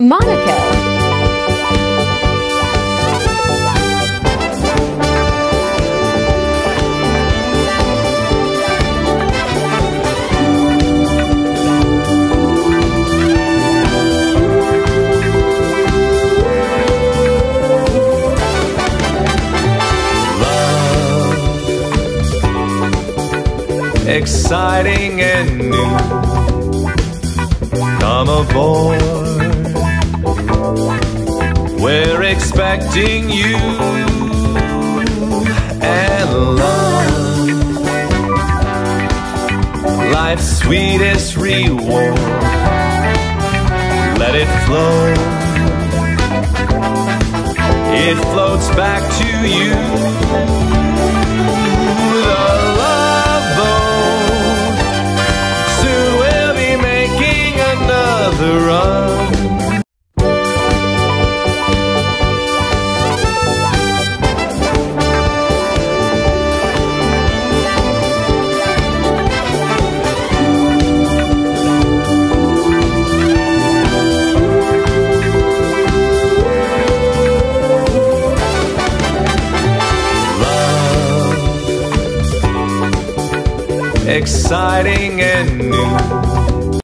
Monaco. exciting and new. Come aboard, expecting you and love. Life's sweetest reward. Let it flow. It floats back to you. The love boat. Soon we'll be making another run. Exciting and new.